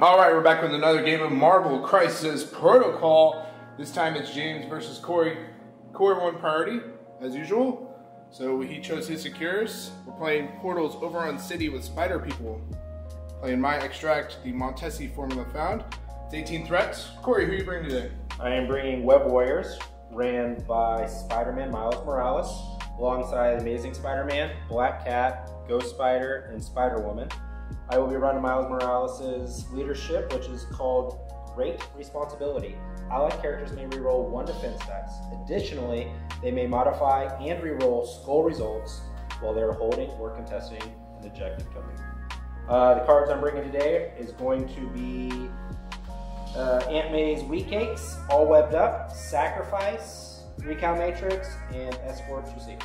All right, we're back with another game of Marvel Crisis Protocol. This time it's James versus Cory. Cory won priority, as usual. So he chose his secures. We're playing Portals over on City with Spider People. Playing my extract, the Montesi formula found. It's 18 threats. Cory, who are you bringing today? I am bringing Web Warriors, ran by Spider-Man Miles Morales, alongside Amazing Spider-Man, Black Cat, Ghost Spider, and Spider-Woman. I will be running Miles Morales' leadership, which is called Great Responsibility. Allied characters may reroll one defense dice. Additionally, they may modify and reroll skull results while they're holding or contesting an objective token. Uh, the cards I'm bringing today is going to be uh, Aunt May's Wheat Cakes, all webbed up, Sacrifice, Recount Matrix, and Escort to Sea.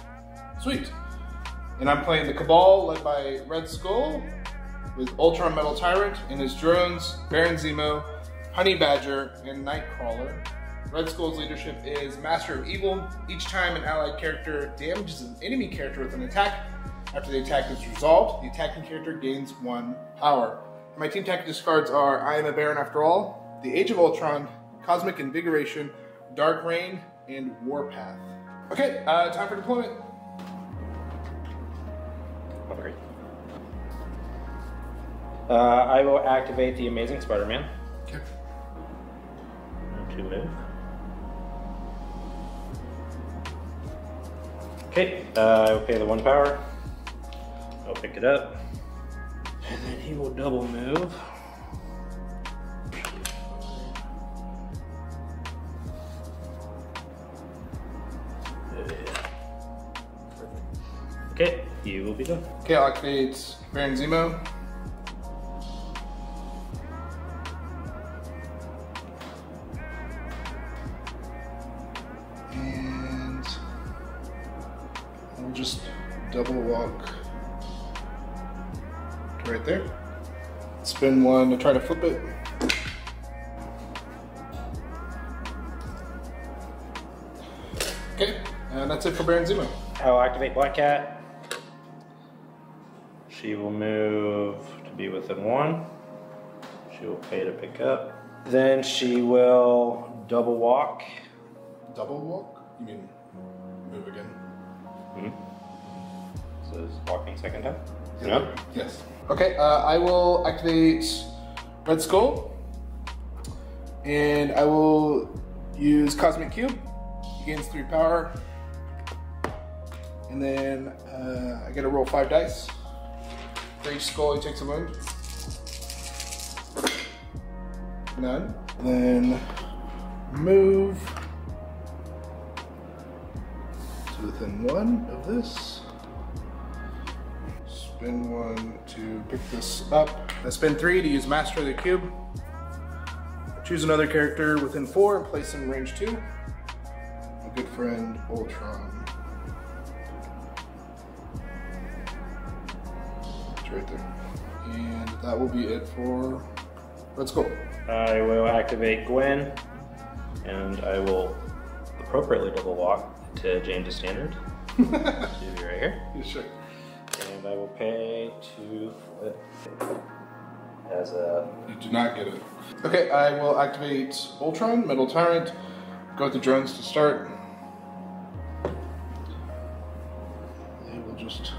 Sweet. And I'm playing the Cabal, led by Red Skull, with Ultron Metal Tyrant and his drones, Baron Zemo, Honey Badger, and Nightcrawler. Red Skull's leadership is Master of Evil. Each time an allied character damages an enemy character with an attack, after the attack is resolved, the attacking character gains one power. My team tactics cards are I Am a Baron After All, The Age of Ultron, Cosmic Invigoration, Dark Reign, and Warpath. Okay, uh, time for deployment. Uh, I will activate the Amazing Spider-Man. Okay. To move. Okay, uh, I will pay the one power. I'll pick it up. And then he will double move. Okay, you will be done. Okay, I'll activate Baron Zemo. Spin one to try to flip it. Okay, and that's it for Baron Zemo. I'll activate Black Cat. She will move to be within one. She will pay to pick up. Then she will double walk. Double walk? You mean move again? Mm hmm so it's walking second time. Yeah. Yes. Okay, uh, I will activate Red Skull. And I will use Cosmic Cube. He gains three power. And then uh, I get to roll five dice. For each skull, he takes a wound. None. Then move to within one of this. Spin one to pick this up. I spin three to use Master of the Cube. Choose another character within four and place in range two. My good friend Ultron. It's right there. And that will be it for Let's go. I will activate Gwen, and I will appropriately double walk to James's standard. She'll be right here. Yeah, sure. And I will pay to flip as a You do not get it. Okay, I will activate Ultron, Metal Tyrant, go with the drones to start. They will just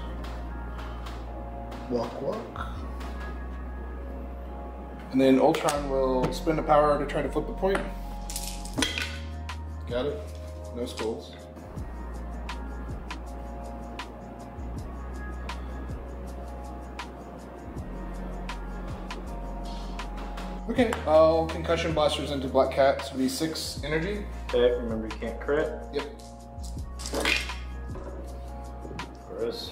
walk, walk. And then Ultron will spend a power to try to flip the point. Got it. No skulls. Okay, I'll concussion blasters into Black Cat, so be six energy. Okay, remember you can't crit. Yep. Gross.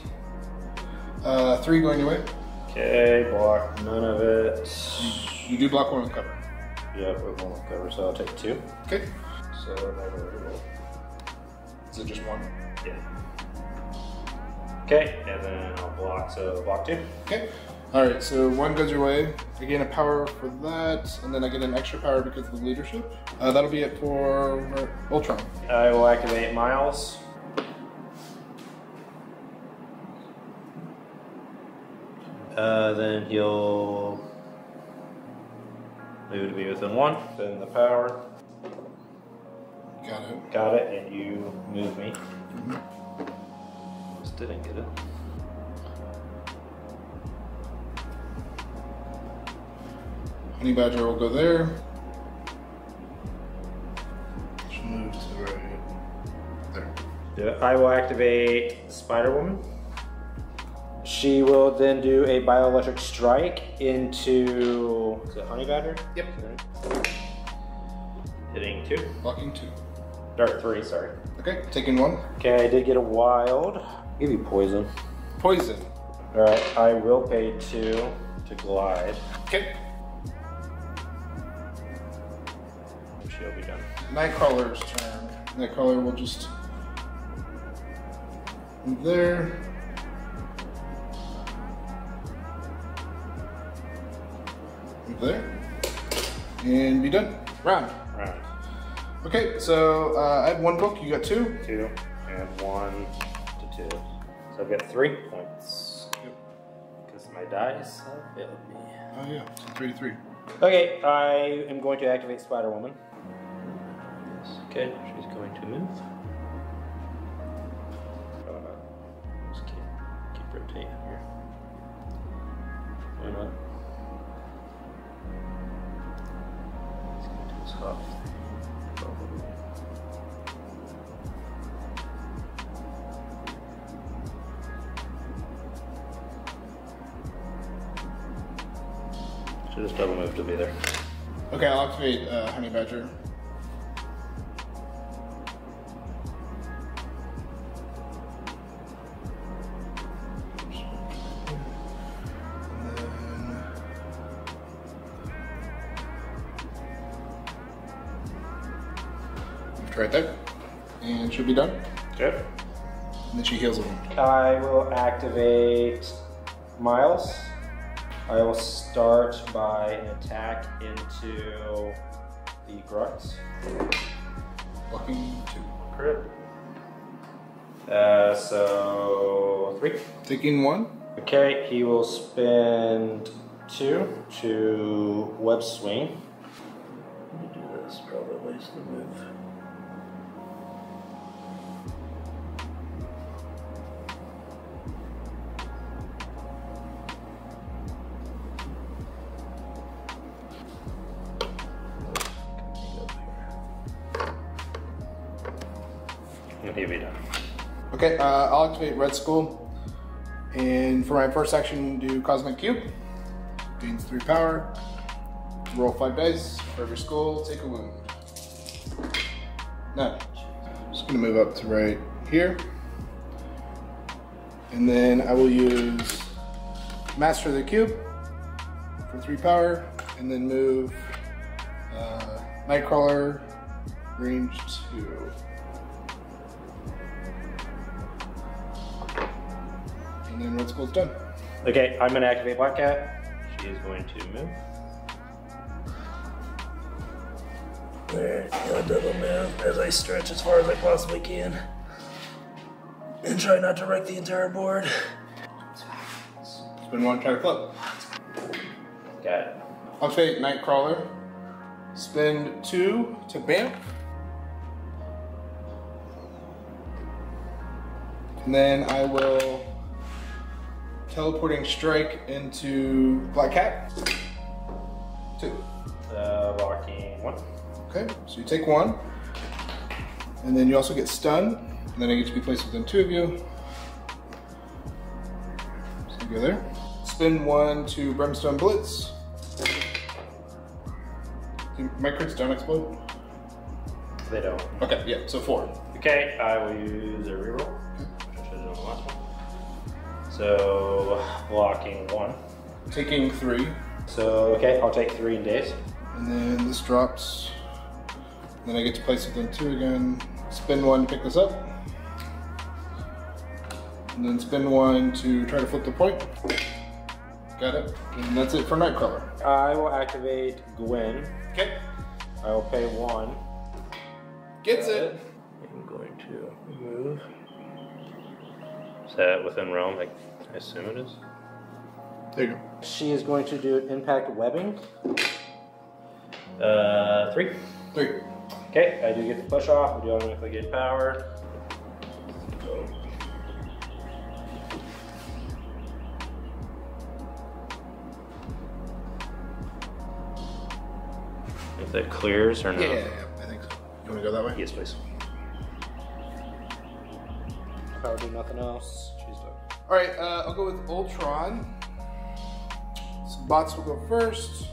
Uh, three going your way. Okay, block none of it. You do block one with cover. Yep, it won't cover, so I'll take two. Okay. So never reroll. Is it just one? Yeah. Okay, and then I'll block, so block two. Okay. All right. So one goes your way. I gain a power for that, and then I get an extra power because of the leadership. Uh, that'll be it for Ultron. I will activate Miles. Uh, then he'll Move to be within one. Spend the power. Got it. Got it, and you move me. Just didn't get it. Honey Badger will go there. She'll move to right there. Yeah, I will activate Spider Woman. She will then do a bioelectric strike into is it Honey Badger? Yep. Hitting two. Blocking two. Dart three, sorry. Okay, taking one. Okay, I did get a wild. Give you poison. Poison. Alright, I will pay two to glide. Okay. Nightcrawler's turn. Nightcrawler will just move there. Move there. And be done. Round. Round. Okay, so uh, I have one book, you got two. Two and one to two. So I've got three points. Because my dice have failed me. Oh yeah, so three to three. Okay, I am going to activate Spider Woman. Okay, she's going to move. Oh, no. Just keep, keep rotating here. Why not? Let's go to this. Probably. Should just double move to be there. Okay, I'll activate uh, Honey Badger. I will activate Miles. I will start by an attack into the Grux. Blocking two. Crit. Uh, so three. Taking one. Okay, he will spend two to web swing. Let me do this. Probably waste the move. Be done. Okay, uh, I'll activate Red Skull. And for my first action, do Cosmic Cube. Gains three power. Roll five dice. For every skull, take a wound. Now, just gonna move up to right here. And then I will use Master the Cube for three power. And then move uh, Nightcrawler range two. And then Red Skull's done. Okay, I'm gonna activate Black Cat. She is going to move. There, you'll double move as I stretch as far as I possibly can. And try not to wreck the entire board. Spin one, try to flip. Got it. I'll take Nightcrawler. Spend two to Bamf. And then I will teleporting strike into Black Cat. Two. Uh, blocking one. Okay, so you take one. And then you also get stunned. And then I get to be placed within two of you. So you go there. Spin one to Brimstone Blitz. My crits don't explode? They don't. Okay, yeah, so four. Okay, I will use a reroll. So, blocking one. Taking three. So, okay, I'll take three in days. And then this drops. Then I get to place it in two again. Spin one, pick this up. And then spin one to try to flip the point. Got it. And that's it for Nightcrawler. I will activate Gwen. Okay. I will pay one. Gets it. I'm going to move. Is that within realm? I, I assume it is. There you go. She is going to do impact webbing. Uh, three. Three. Okay, I do get the push off. I do automatically get power. If that clears or no? Yeah, yeah, yeah, I think so. You want to go that way? Yes, please. Power do nothing else. She's. All right, uh, I'll go with Ultron. So bots will go first.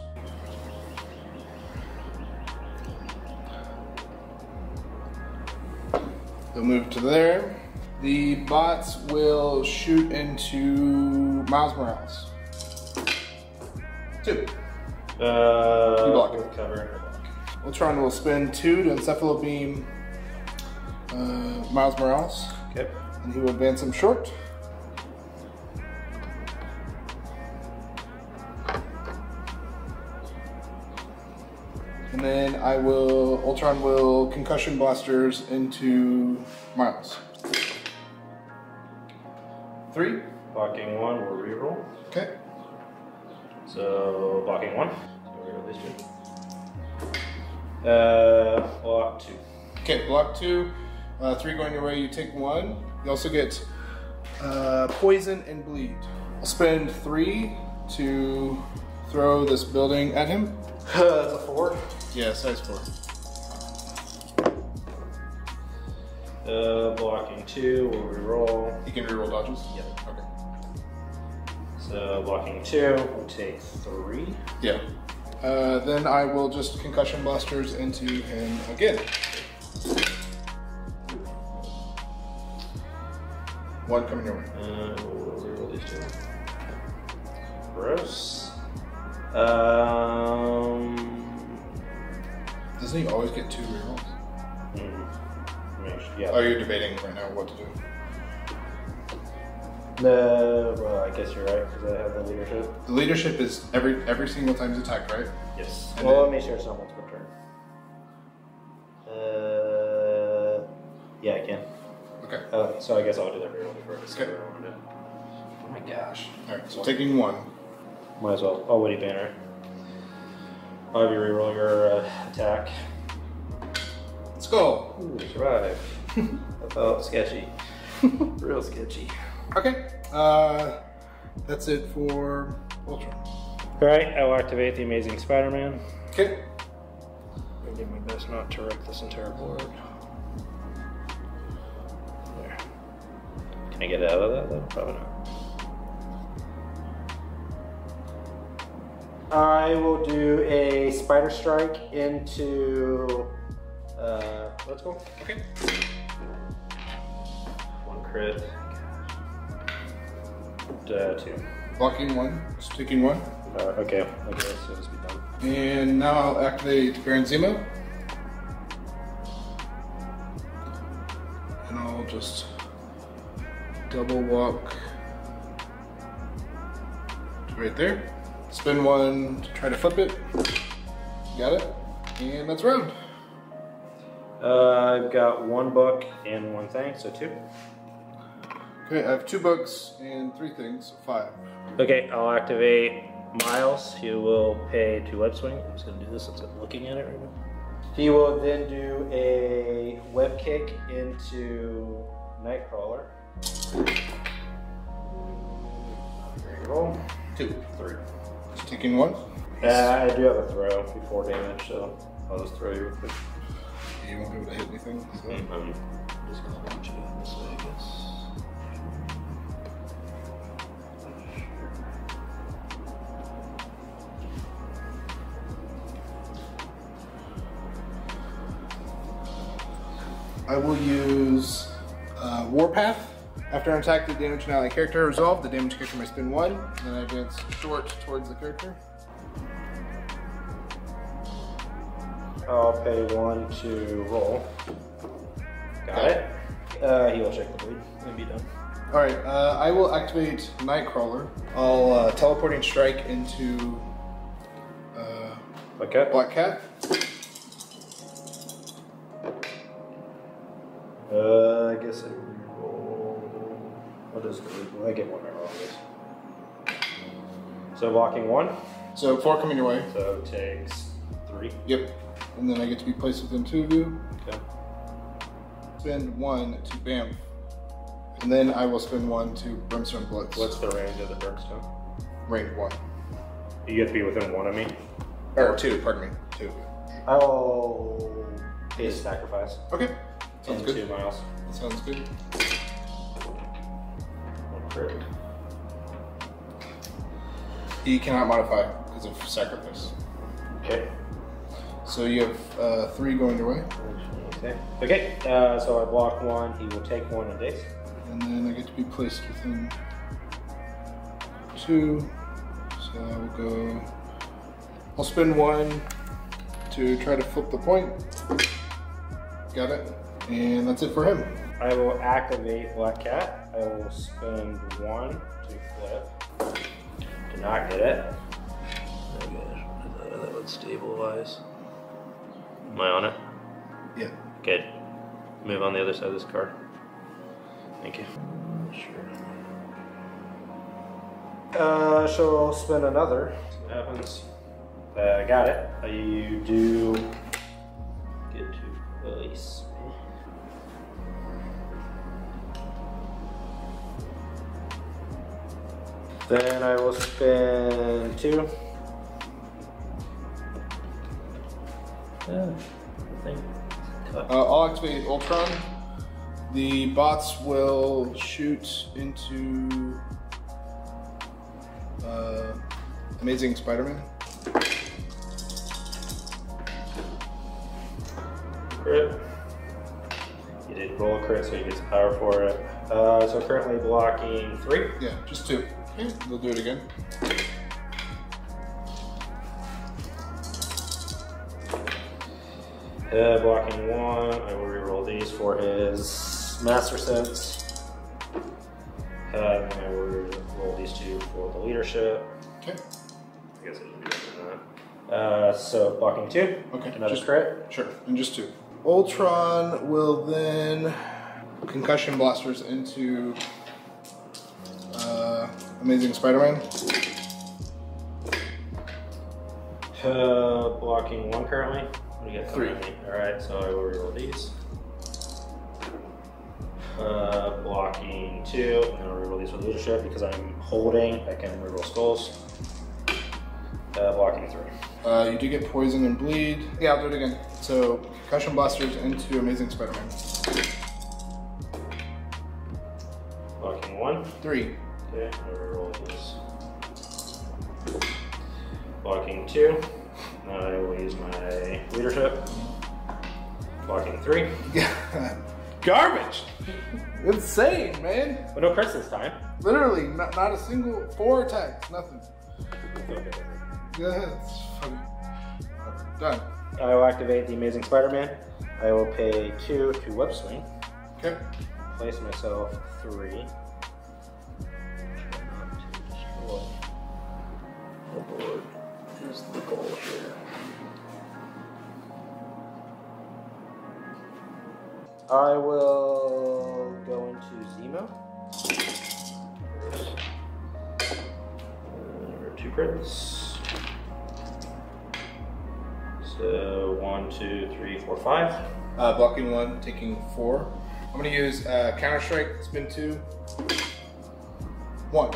They'll move to there. The bots will shoot into Miles Morales. Two. Uh, You block it. cover. Ultron will spin two to encephalo beam uh, Miles Morales, Okay. And he will advance him short. And then I will, Ultron will concussion blasters into Miles. Three. Blocking one, we'll reroll. Okay. So blocking one. So reroll these two. Uh, block two. Okay, block two. Uh, three going your way, you take one. You also get uh, poison and bleed. I'll spend three to throw this building at him. That's a four. Yeah, size four. Uh, blocking two, we'll reroll. He can reroll dodges? Yep. Okay. So blocking two, we'll take three. Yeah. Uh, then I will just concussion blasters into him again. One coming your way. Uh, we'll reroll these two. Gross. Um. Doesn't he always get two rerolls? hmm. Make Yeah. Oh, you're debating right now what to do. No, well, I guess you're right because I have the leadership. The leadership is every every single time he's attacked, right? Yes. And well, then- let me share someone's per turn. Uh, yeah, I can. Okay. Uh, so I guess I'll do that reroll before I decide Okay. what I want to do. Oh my gosh. All right. So taking one. Might as well. Oh, Witty Banter. I'll have you reroll your uh, attack. Let's go. Ooh, survive. that felt sketchy. Real sketchy. Okay. Uh, that's it for Ultron. Alright, I will activate the Amazing Spider Man. Okay. I'll do my best not to wreck this entire board. Can I get out of that though? Probably not. I will do a Spider Strike into. Uh, let's go. Okay. One crit. Uh, two. Blocking one. Just taking one. Uh, okay, I guess it'll be done. And now I'll activate Baron Zemo. And I'll just double walk right there. Spin one to try to flip it. Got it. And that's round. Uh, I've got one book and one thing, so two. Okay, I have two books and three things, so five. Okay, I'll activate Miles. He will pay two web swing. I'm just gonna do this since I'm looking at it right now. He will then do a web kick into Nightcrawler. Roll. Two. Three. Just taking one. Uh, I do have a throw before damage, so I'll just throw you real quick. You won't be able to hit anything. So. Um, just gonna launch it in this way, I guess. I will use uh, Warpath. After an attack, the damage an ally character resolved. The damage character may spin one. Then I advance short towards the character. I'll pay one to roll. Got it. Uh, he will check the bleed and be done. All right, uh, I will activate Nightcrawler. I'll uh, teleporting strike into uh, Okay. Black Cat. Blocking one. So four coming your way. So it takes Three. Yep. And then I get to be placed within two of you. Okay. Spend one to Bamf. And then I will spend one to Brimstone Blitz. What's the range of the brimstone? range one? You get to be within one of me. Or two, pardon me. Two. I will pay a sacrifice. Okay. Sounds good. Two miles. Sounds good. One He cannot modify because of sacrifice. Okay. So you have uh, three going your way. Okay. Okay. Uh, so I block one. He will take one of these. And then I get to be placed within two. So I will go. I'll spend one to try to flip the point. Got it. And that's it for him. I will activate Black Cat. I will spend one. Do not get it. Oh gosh, I thought that would stabilize. Am I on it? Yeah. Good. Move on the other side of this card. Thank you. Sure. Uh, so I'll spend another. See what happens. Uh, got it. Uh, you do get to release Then I will spin two. Yeah, I think. Uh, I'll activate Ultron. The bots will shoot into uh, Amazing Spider-Man. Crit. You did roll a crit, so you get some power for it. Uh, so currently blocking three. Yeah, just two. Okay, we'll do it again. Uh, blocking one. I will reroll these for his Master Sense. Uh, and I will roll these two for the leadership. Okay. I guess I should do better than that. Uh, so blocking two. Okay, Another just- crit. Sure, and just two. Ultron will then concussion blasters into Amazing Spider-Man. Uh, blocking one currently. What do you got? Three. All right, so I will reroll these. Uh, blocking two, and I'll reroll these for leadership because I'm holding. I can reroll skulls. Uh, blocking three. Uh, you do get poison and bleed. Yeah, I'll do it again. So concussion blasters into Amazing Spider-Man. Blocking one. Three. Okay, I'll reroll these. Blocking two. Now I will use my leadership. Blocking three. Garbage. Insane, man. But no crits this time. Literally, not, not a single four attacks, nothing. Yeah, it's funny. Done. I will activate the Amazing Spider-Man. I will pay two to web swing. Okay. Place myself three. I will go into Zemo. Two crits. So one, two, three, four, five. Uh, blocking one, taking four. I'm gonna use uh, Counter Strike, spin two. One.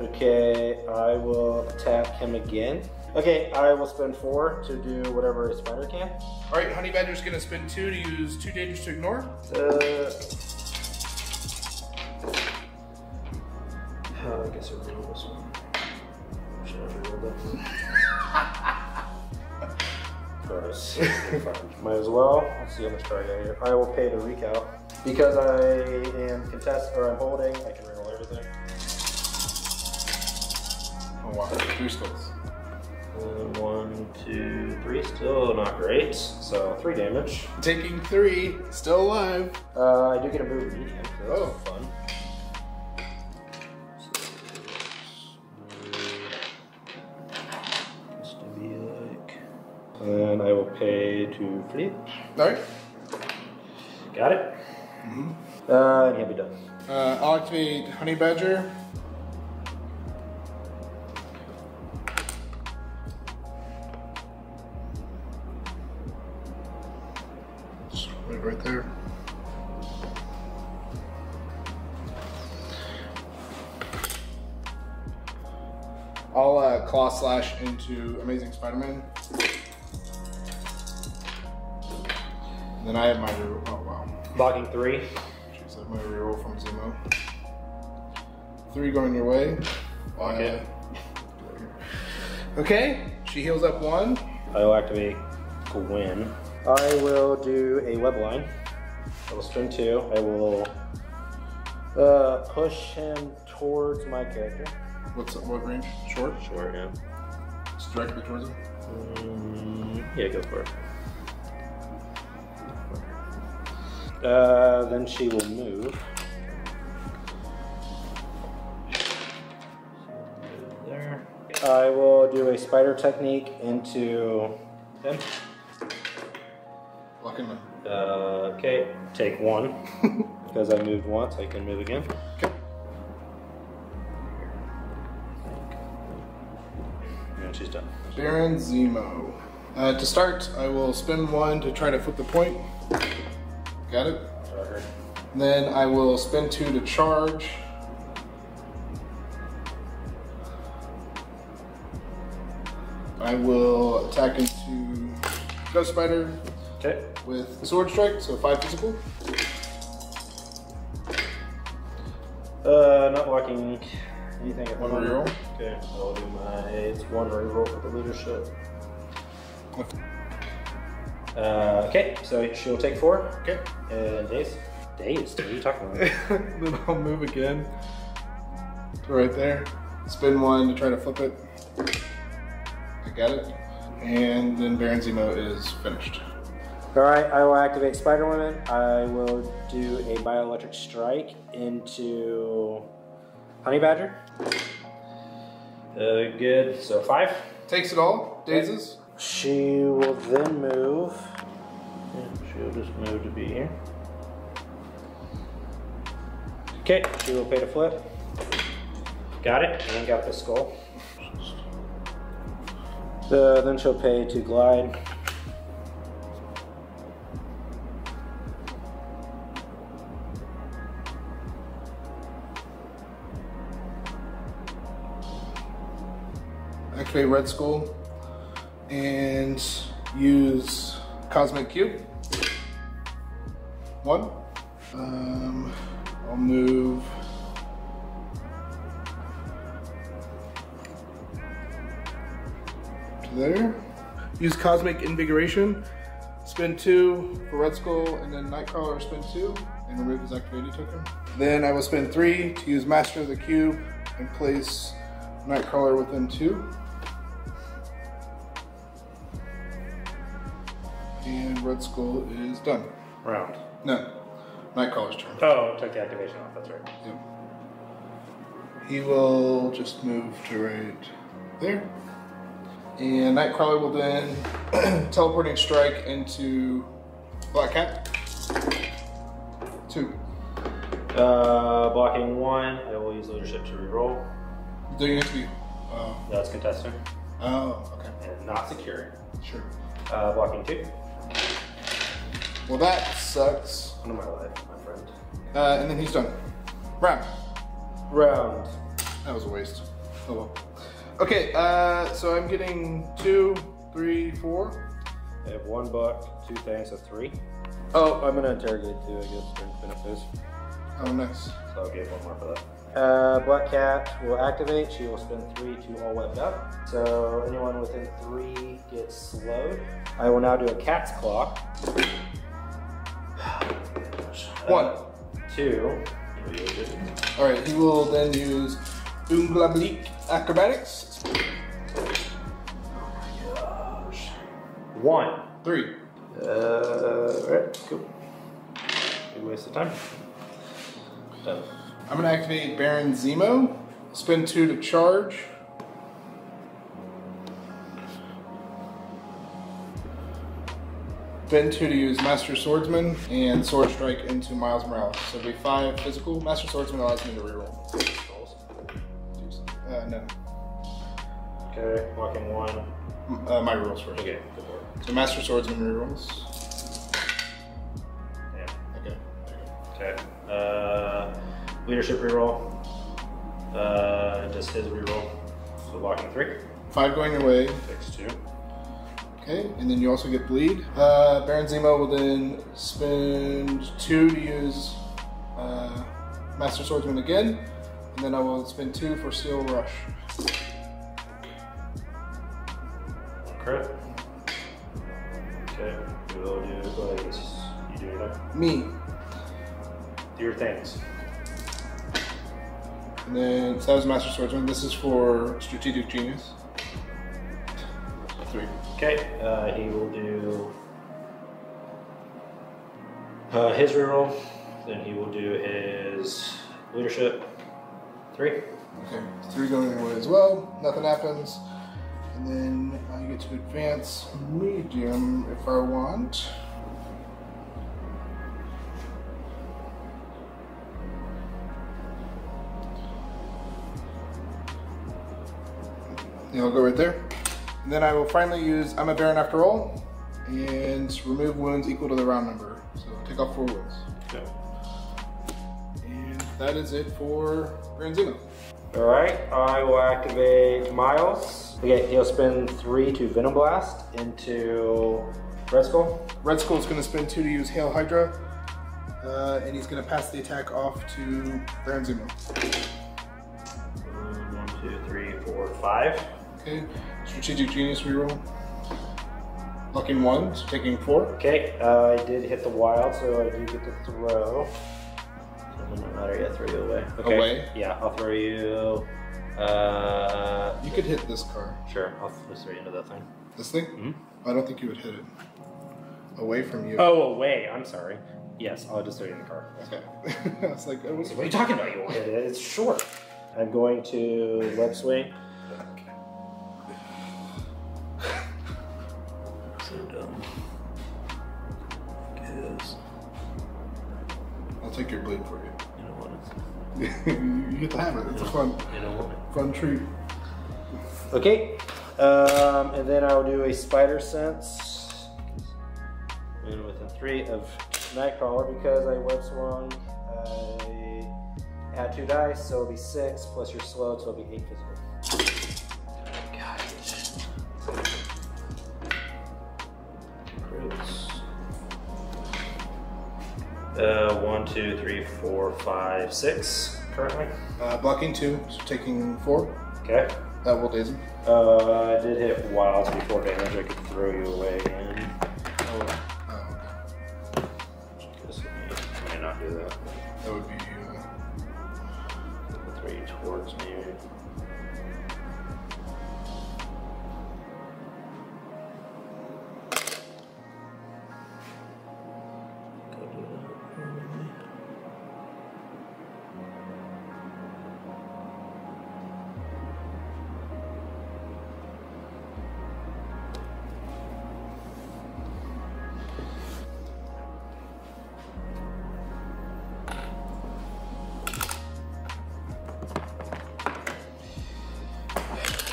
Okay, I will attack him again. Okay, I will spend four to do whatever a spider can. All right, Honey Badger's gonna spend two to use two dangers to ignore. Uh, oh, I guess I roll this one. Should I roll that one? Gross. Might as well. Let's see how much card I got here. I will pay the recal. Because I am contest or I'm holding, I can reroll everything. Oh wow, three skulls. One, two, three. Still not great. So three damage. Taking three, still alive. Uh, I do get a move medium, so that's Oh. fun. Just to be like. And I will pay to flip. All right. Got it. Uh, and he'll be done. Uh, I'll activate Honey Badger. Claw slash into Amazing Spider-Man. Then I have my reroll. Oh wow. Blocking three. Jeez, I have my reroll from Zemo. Three going your way. Block it. Okay, she heals up one. I will activate Gwen. I will do a web line. I will spin two. I will uh, push him towards my character. What's what range? Short. Short, yeah. Just directly towards him. Mm, yeah, go for it. Uh, then she will move. There. I will do a spider technique into him. Lock him in. Uh, okay, take one. because I moved once, I can move again. Okay. Baron Zemo. Uh, to start, I will spin one to try to flip the point. Got it. Then I will spin two to charge. I will attack into Ghost Spider Okay. with Sword Strike, so five physical. Uh, not blocking anything at the One moment. reroll. Okay, I'll do my. It's one reroll for the leadership. Uh, okay, so she'll take four. Okay. And days. Days? What are you talking about? then I'll move again. To right there. Spin one to try to flip it. I got it. And then Baron Zemo is finished. All right, I will activate Spider Woman. I will do a bioelectric strike into Honey Badger. Uh, good. So five. Takes it all. Dazes. She will then move. Yeah, she'll just move to be here. Okay, she will pay to flip. Got it, and got the skull. Uh, then she'll pay to glide. Red Skull. And use Cosmic Cube. One. Um, I'll move. There. Use Cosmic Invigoration. Spin two for Red Skull, and then Nightcrawler spin two, and remove his activated token. Then I will spin three to use Master of the Cube and place Nightcrawler within two. And Red Skull is done. Round. No, Nightcrawler's turn. Oh, took the activation off, that's right. Yep. He will just move to right there. And Nightcrawler will then teleporting strike into Black Cat. Two. Uh, blocking one, I will use leadership to reroll. Do you need to be? Oh, That's contesting. oh, okay. And not secure. Sure. Uh, blocking two. Well, that sucks. One of my life, my friend. Uh, and then he's done. Round. Round. That was a waste. Oh well. Okay, uh, so I'm getting two, three, four. I have one buck, two things, so three. Oh, I'm gonna interrogate two, I guess, during benefits. Oh, nice. So I'll give one more for that. Uh, Black Cat will activate. She will spend three to all webbed up. So anyone within three gets slowed. I will now do a cat's claw. One. Uh, two. All right, he will then use Unglablique Acrobatics. One. Three. Uh, alright, cool. Big waste of time. Done. I'm gonna activate Baron Zemo. Spend two to charge. Spend two to use Master Swordsman and Sword Strike into Miles Morales. So it'll be five physical. Master Swordsman allows me to reroll. Uh, no. Okay, walking one. M- Uh, my rerolls first. Okay, good work. So Master Swordsman rerolls. Yeah. Okay. Uh, leadership reroll. Uh, just his reroll. So locking three. Five going your way. Okay, and then you also get bleed. Uh, Baron Zemo will then spend two to use uh, Master Swordsman again, and then I will spend two for Steel Rush. Crit. Okay. We'll do like you do your Me. do your things. And then so that was Master Swordsman. This is for Strategic Genius. Three. Okay. Uh, he will do uh, his reroll. Then he will do his leadership. Three. Okay, three going away as well. Nothing happens. And then I get to advance medium if I want. Yeah, I'll go right there. And then I will finally use I'm a Baron after all and remove wounds equal to the round number. So take off four wounds. Okay. And that is it for Baron Zemo. All right, I will activate Miles. Okay, he'll spend three to Venom Blast into Red Skull. Red Skull's gonna spend two to use Hail Hydra, uh, and he's gonna pass the attack off to Baron Zemo. One, two, three, four, five. Okay, Strategic Genius reroll. Locking one, so taking four. Okay, uh, I did hit the wild, so I do get to throw. Doesn't matter yet, throw you away. Okay. Away? Yeah, I'll throw you. Uh, You could hit this car. sure, I'll just throw you into that thing. This thing? Mhm. I don't think you would hit it. Away from you. Oh, away. I'm sorry. Yes, I'll just throw you in the car. Okay. I was like, I was What are you talking about? You won't hit it. It's short. I'm going to web swing. It. It's a fun, You know what? fun treat. Okay. Um, and then I'll do a spider sense. And within three of Nightcrawler because I web swung. I add two dice, so it'll be six plus your slow, so it'll be eight physical. God. Uh, one, two, three, four, five, six currently. Uh, blocking two, so taking four. Okay. That will daze him. Uh, I did hit wilds before damage. I could throw you away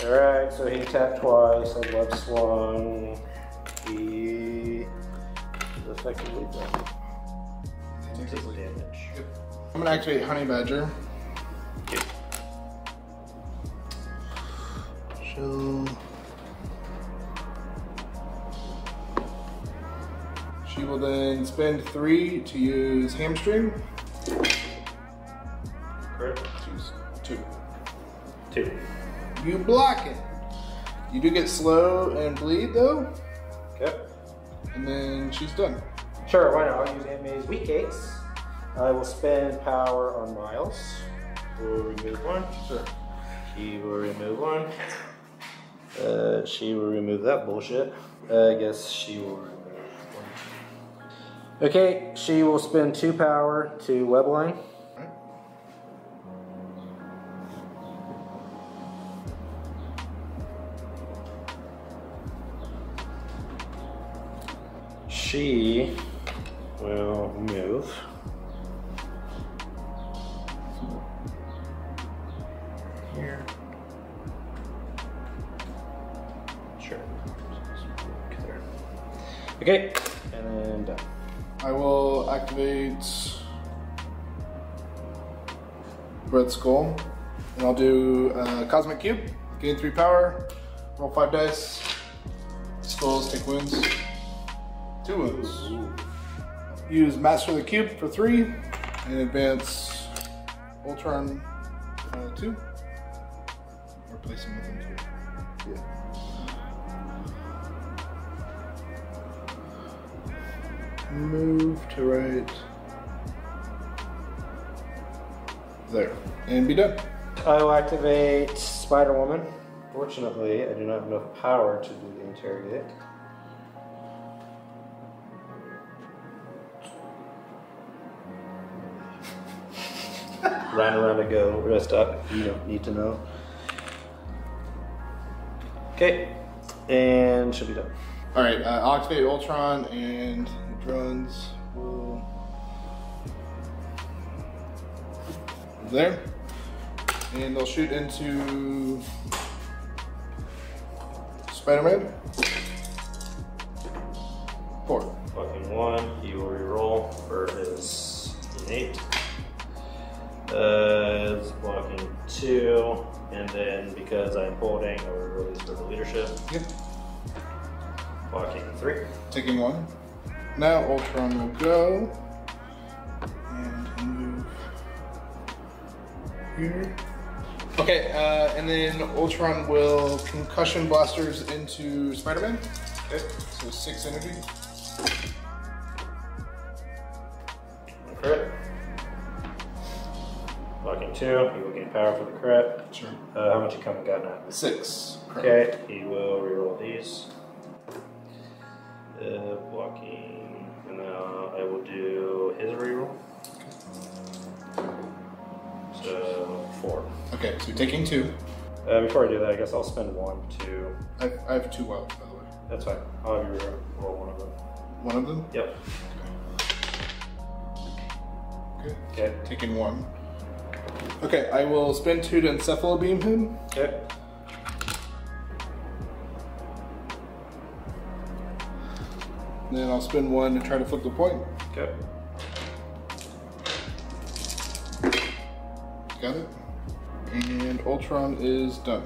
Alright, so he tapped twice, I left swung. He is effectively done. he takes Takes damage. I'm gonna activate Honey Badger. Yep. She'll. She will then spend three to use Hamstring. You do get slow and bleed though, Okay. and then she's done. Sure, why not? I'll use Aunt May's Wheat Cakes. I will spend power on Miles. We'll remove one. Sure. He will remove one. Uh, she will remove that bullshit. Uh, I guess she will remove one. Okay, she will spend two power to webline. She will move. Here. Sure. Okay, and then. I will activate Red Skull. And I'll do uh, Cosmic Cube, gain three power, roll five dice. Skulls take wounds. Use Master of the Cube for three, and advance Ultron uh, two. Replace him with him two. Yeah. Move to right. There. And be done. I will activate Spider Woman. Fortunately, I do not have enough power to do the interrogate. Round around to go, rest up. You don't need to know. Okay, and should be done. All right, uh, I'll activate Ultron and drones will there, and they'll shoot into Spider-Man. Four. Fucking one, Uh, it's blocking two, and then because I'm holding, I will release for the leadership. Yep. Blocking three. Taking one. Now Ultron will go and move here. Okay, uh, and then Ultron will concussion blasters into Spider-Man. Okay, so six energy. Two, he will gain power for the crit. Sure. Uh, how much you come and got now? Six. Okay, he will reroll these. Uh, blocking, and now I will do his reroll. So, four. Okay, so taking two. Uh, before I do that, I guess I'll spend one to. I have, I have two wilds, by the way. That's fine. I'll have you roll one of them. One of them. Yep. Okay. Okay. Taking one. Okay, I will spend two to encephalobeam him. Okay. Then I'll spend one to try to flip the point. Okay. Got it. And Ultron is done.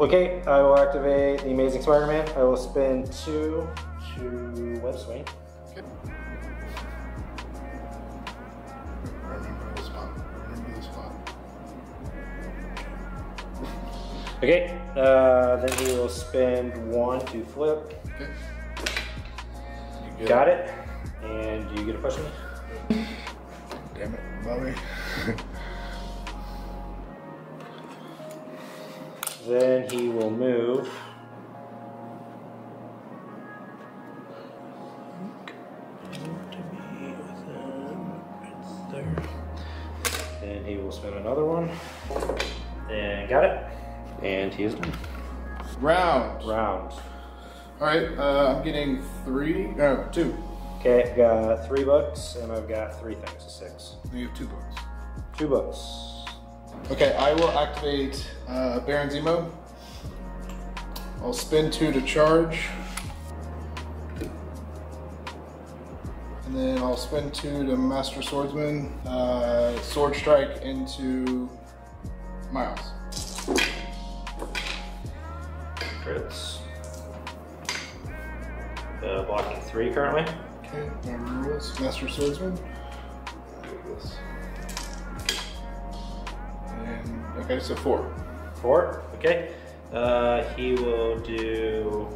Okay, I will activate the Amazing Spider-Man. I will spend two to web swing. Okay, uh, then he will spend one to flip. Okay. You Got it. And do you get a push me? Damn it, Bobby. Then he will move. And he will spin another one. And got it. And he is done. Round. Round. All right, uh, I'm getting three, no, two. Okay, I've got three bucks and I've got three things, so six. You have two books. Two books. Okay, I will activate uh, Baron Zemo. I'll spin two to charge. And then I'll spin two to Master Swordsman. Uh, sword Strike into Miles. Crits. Uh, blocking three currently. Okay, my rules. Master Swordsman. And, okay, so four. Four. Okay. Uh, he will do.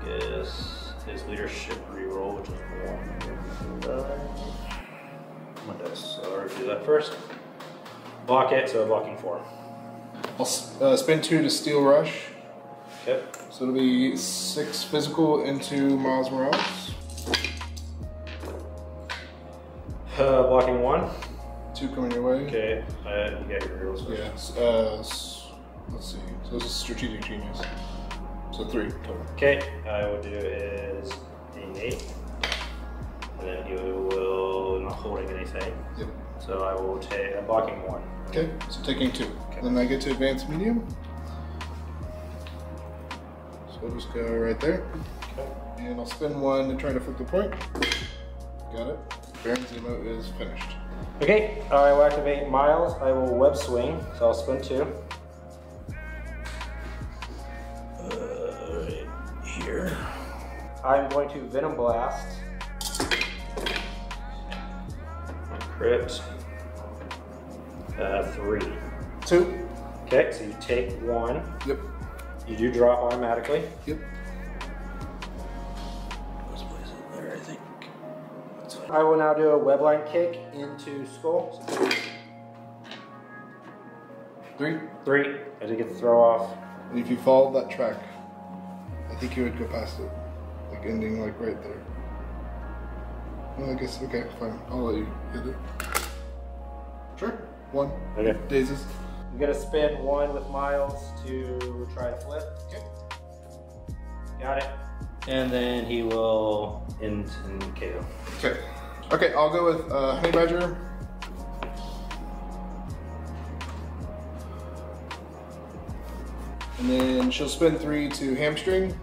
I guess his leadership reroll, which is one. One dice. So I'll do that first. Block it. So blocking four. I'll uh, spin two to Steel Rush. Okay. So it'll be six physical into Miles Morales. Uh, blocking one. Two coming your way. Okay. Uh, you got your first. Yeah. Uh, let's see. So this is strategic genius. So three total. Okay, I will do is an eight, and then you will not holding anything. Yep. So I will take. I'm blocking one. Okay. So taking two. Okay. Then I get to advance medium. So we'll just go right there. Okay. And I'll spin one to try to flip the point. Got it. Baron Zemo is finished. Okay, I will activate Miles. I will web swing, so I'll spin two. Uh, right here. I'm going to Venom Blast. Crit. Uh, three. Two. Okay, so you take one. Yep. You do drop automatically. Yep. Let's place it there, I think. I will now do a webline kick into Skull. Three. Three. I did get the throw off. And if you followed that track, I think you would go past it. Like ending like right there. Well, I guess, okay, fine. I'll let you hit it. Sure. One. Okay. Daisies. I'm gonna spin one with Miles to try to flip. Okay. Got it. And then he will end in KO. Okay. Okay, I'll go with uh, Honey Badger. And then she'll spin three to hamstring.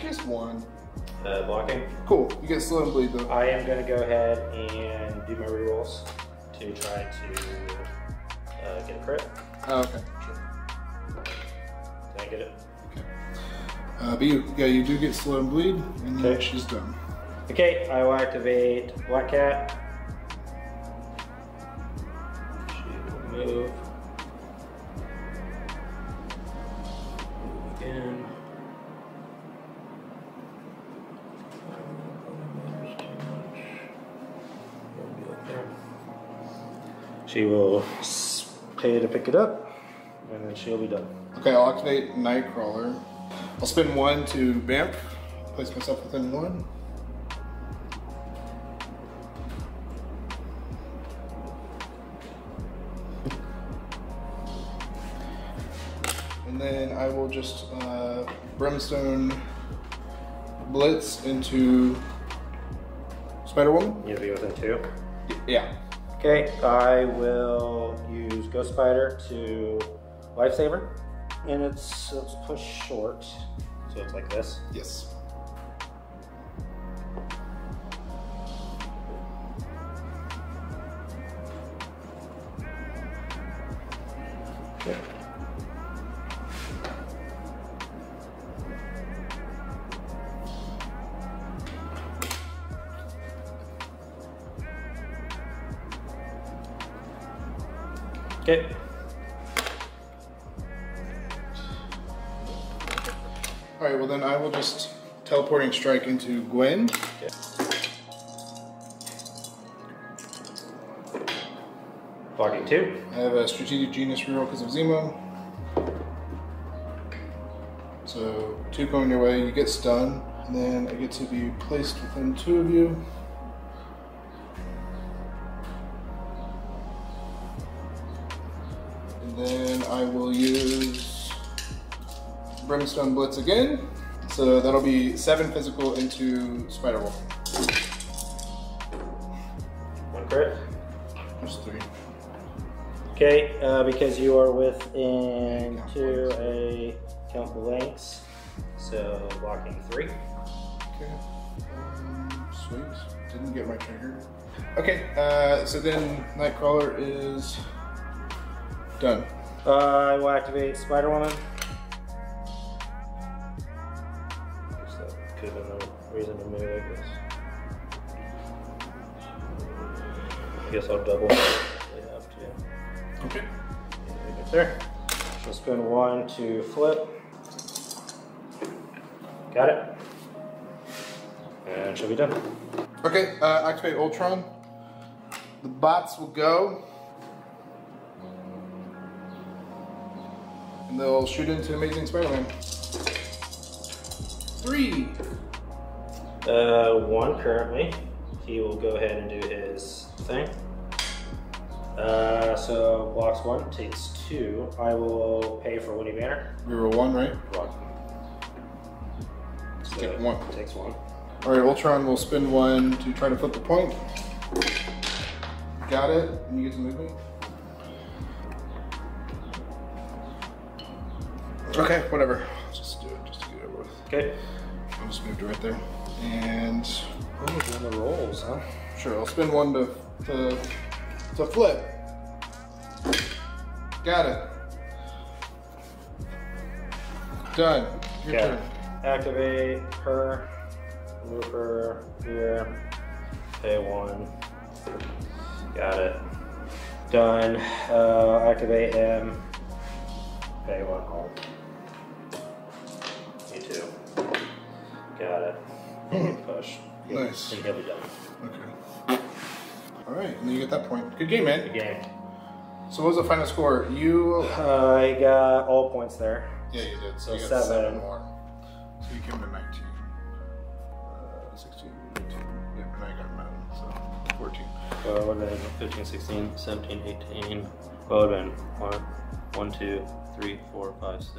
Just one. Uh, blocking. Cool. You get slow and bleed though. I am gonna go ahead and do my rerolls to try to get a crit. Oh, okay. Sure. Did I get it? Uh, but you, yeah, you do get slow and bleed, and then Okay. she's done. Okay, I will activate Black Cat. She will move. Move again. She will pay to pick it up, and then she'll be done. Okay, I'll activate Nightcrawler. I'll spin one to Bamf, place myself within one. And then I will just uh, Brimstone Blitz into Spider Woman. You'll be within two. Yeah. Okay, I will use Ghost Spider to Lifesaver. And it's, it's pushed short. So it's like this. Yes. Strike into Gwen. Blocking two. I have a strategic genius reroll because of Zemo. So two going your way, you get stunned, and then I get to be placed within two of you. And then I will use Brimstone Blitz again. So that'll be seven physical into Spider Wolf. One crit. There's three. Okay, uh, because you are within two, a count blanks. So blocking three. Okay. Um, sweet. Didn't get my trigger. Okay, uh, so then Nightcrawler is done. Uh, I will activate Spider Woman. Reason to move like this. I guess I'll double. They have to. Okay. Right there. She'll spin one to flip. Got it. And she'll be done. Okay, uh, activate Ultron. The bots will go. And they'll shoot into Amazing Spider-Man. Three. Uh, one currently. He will go ahead and do his thing. Uh, so blocks one, takes two. I will pay for Witty Banter. Reroll one, right? Block. So Take one. Takes one. All right, Ultron will spin one to try to flip the point. Got it. And you get to move me. Okay, whatever. Just do it, just to get it over with. Okay. I'll just move it right there. And Oh, doing the rolls, huh? sure, I'll spin one to to to flip. Got it. Done. Your Okay. turn. Activate her. Move her here. Pay one. Got it. Done. Uh, activate him. Pay one home. And push. Nice. And he'll be done. Okay. All right, and then you get that point. Good game, man. Good game. So what was the final score? You Uh, I got all points there. Yeah, you did. So, So you got seven. seven. more. So you came to 19. Uh, 16, 18. Yep, and I got 9. So 14. So it would have been 15, 16, 17, 18. Well, it would have been 1, 1, 2, 3, 4, 5, 6,